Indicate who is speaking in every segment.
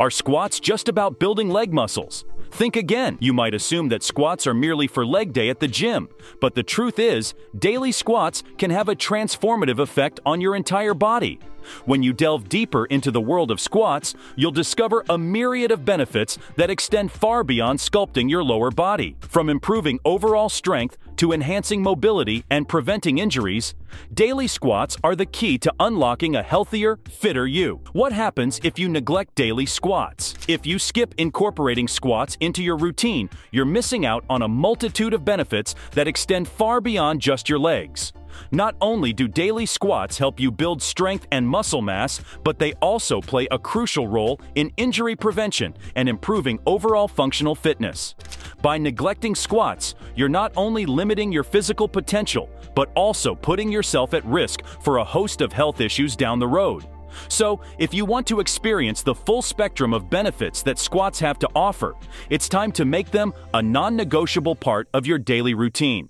Speaker 1: Are squats just about building leg muscles? Think again. You might assume that squats are merely for leg day at the gym, but the truth is, daily squats can have a transformative effect on your entire body. When you delve deeper into the world of squats, you'll discover a myriad of benefits that extend far beyond sculpting your lower body. From improving overall strength to enhancing mobility and preventing injuries, daily squats are the key to unlocking a healthier, fitter you. What happens if you neglect daily squats? If you skip incorporating squats into your routine, you're missing out on a multitude of benefits that extend far beyond just your legs. Not only do daily squats help you build strength and muscle mass, but they also play a crucial role in injury prevention and improving overall functional fitness. By neglecting squats, you're not only limiting your physical potential, but also putting yourself at risk for a host of health issues down the road. So, if you want to experience the full spectrum of benefits that squats have to offer, it's time to make them a non-negotiable part of your daily routine.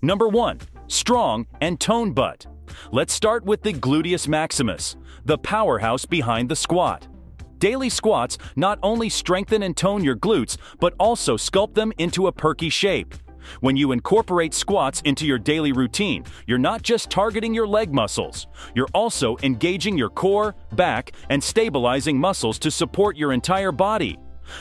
Speaker 1: Number 1 strong, and toned butt. Let's start with the gluteus maximus, the powerhouse behind the squat. Daily squats not only strengthen and tone your glutes, but also sculpt them into a perky shape. When you incorporate squats into your daily routine, you're not just targeting your leg muscles, you're also engaging your core, back, and stabilizing muscles to support your entire body.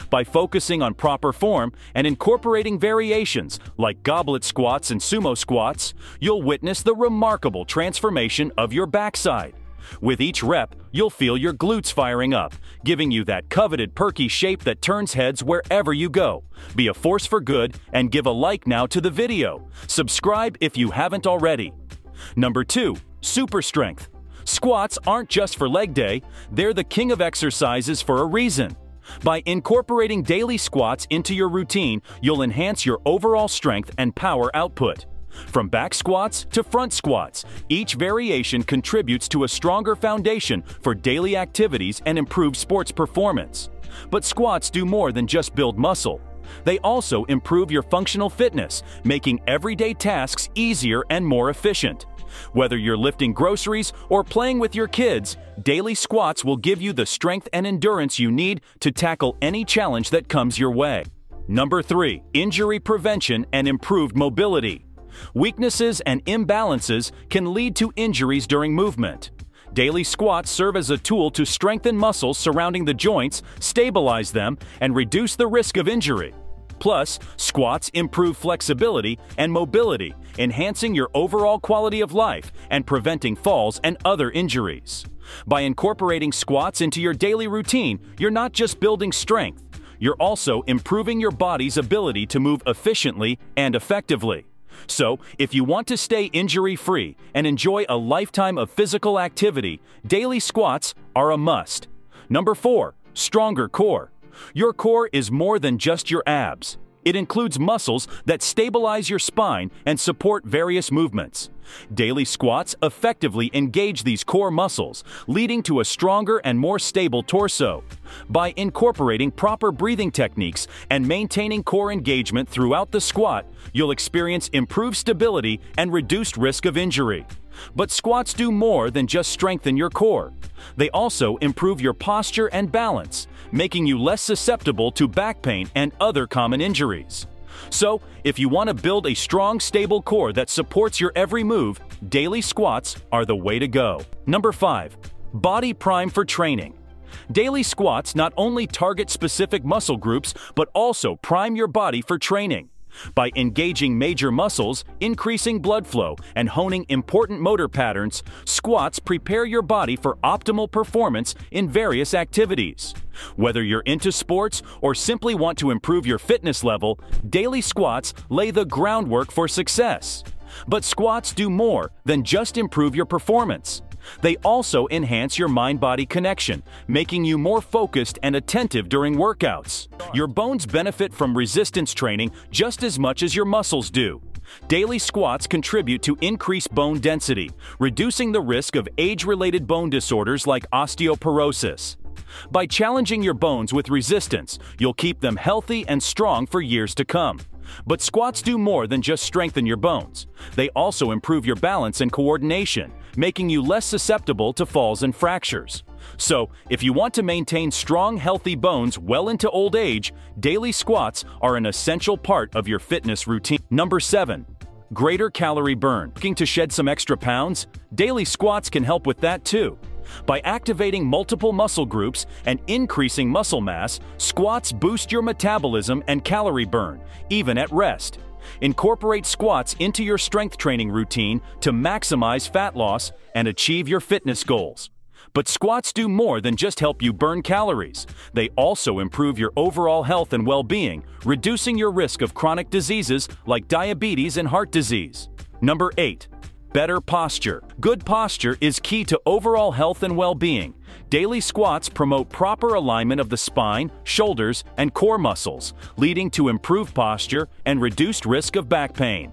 Speaker 1: By focusing on proper form and incorporating variations like goblet squats and sumo squats, you'll witness the remarkable transformation of your backside. With each rep, you'll feel your glutes firing up, giving you that coveted perky shape that turns heads wherever you go. Be a force for good and give a like now to the video. Subscribe if you haven't already. Number 2. Super Strength Squats aren't just for leg day, they're the king of exercises for a reason. By incorporating daily squats into your routine, you'll enhance your overall strength and power output. From back squats to front squats, each variation contributes to a stronger foundation for daily activities and improved sports performance. But squats do more than just build muscle. They also improve your functional fitness, making everyday tasks easier and more efficient. Whether you're lifting groceries or playing with your kids, daily squats will give you the strength and endurance you need to tackle any challenge that comes your way. Number 3. Injury prevention and improved mobility. Weaknesses and imbalances can lead to injuries during movement. Daily squats serve as a tool to strengthen muscles surrounding the joints, stabilize them, and reduce the risk of injury. Plus, squats improve flexibility and mobility, enhancing your overall quality of life and preventing falls and other injuries. By incorporating squats into your daily routine, you're not just building strength, you're also improving your body's ability to move efficiently and effectively. So, if you want to stay injury-free and enjoy a lifetime of physical activity, daily squats are a must. Number 4. Stronger core. Your core is more than just your abs. It includes muscles that stabilize your spine and support various movements. Daily squats effectively engage these core muscles, leading to a stronger and more stable torso. By incorporating proper breathing techniques and maintaining core engagement throughout the squat, you'll experience improved stability and reduced risk of injury. But squats do more than just strengthen your core. They also improve your posture and balance, making you less susceptible to back pain and other common injuries. So, if you want to build a strong, stable core that supports your every move, daily squats are the way to go. Number 5. Body Prime for Training Daily squats not only target specific muscle groups, but also prime your body for training. By engaging major muscles, increasing blood flow, and honing important motor patterns, squats prepare your body for optimal performance in various activities. Whether you're into sports or simply want to improve your fitness level, daily squats lay the groundwork for success. But squats do more than just improve your performance. They also enhance your mind-body connection, making you more focused and attentive during workouts. Your bones benefit from resistance training just as much as your muscles do. Daily squats contribute to increased bone density, reducing the risk of age-related bone disorders like osteoporosis. By challenging your bones with resistance, you'll keep them healthy and strong for years to come. But squats do more than just strengthen your bones. They also improve your balance and coordination, making you less susceptible to falls and fractures. So, if you want to maintain strong, healthy bones well into old age, daily squats are an essential part of your fitness routine. Number 7. Greater calorie burn. Looking to shed some extra pounds? Daily squats can help with that too. By activating multiple muscle groups and increasing muscle mass, squats boost your metabolism and calorie burn, even at rest. Incorporate squats into your strength training routine to maximize fat loss and achieve your fitness goals. But squats do more than just help you burn calories. They also improve your overall health and well-being, reducing your risk of chronic diseases like diabetes and heart disease. Number 8. Better posture. Good posture is key to overall health and well-being. Daily squats promote proper alignment of the spine, shoulders, and core muscles, leading to improved posture and reduced risk of back pain.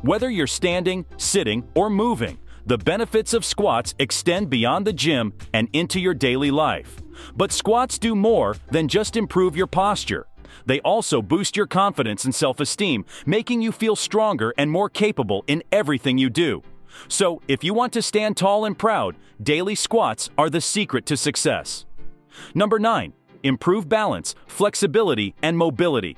Speaker 1: Whether you're standing, sitting, or moving, the benefits of squats extend beyond the gym and into your daily life. But squats do more than just improve your posture. They also boost your confidence and self-esteem, making you feel stronger and more capable in everything you do. So, if you want to stand tall and proud, daily squats are the secret to success. Number 9. Improve balance, flexibility, and mobility.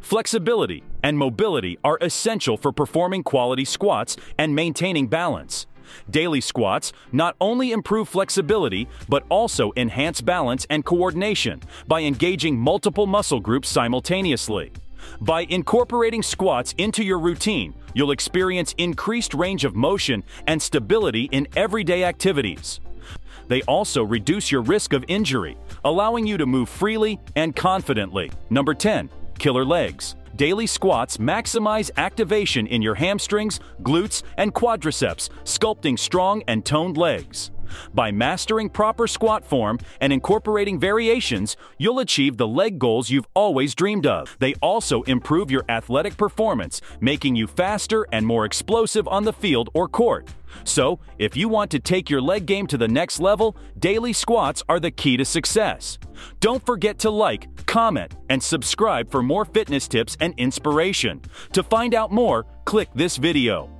Speaker 1: Flexibility and mobility are essential for performing quality squats and maintaining balance. Daily squats not only improve flexibility, but also enhance balance and coordination by engaging multiple muscle groups simultaneously. By incorporating squats into your routine, you'll experience increased range of motion and stability in everyday activities. They also reduce your risk of injury, allowing you to move freely and confidently. Number 10. Killer legs. Daily squats maximize activation in your hamstrings, glutes, and quadriceps, sculpting strong and toned legs. By mastering proper squat form and incorporating variations, you'll achieve the leg goals you've always dreamed of. They also improve your athletic performance, making you faster and more explosive on the field or court. So, if you want to take your leg game to the next level, daily squats are the key to success. Don't forget to like, comment, and subscribe for more fitness tips and inspiration. To find out more, click this video.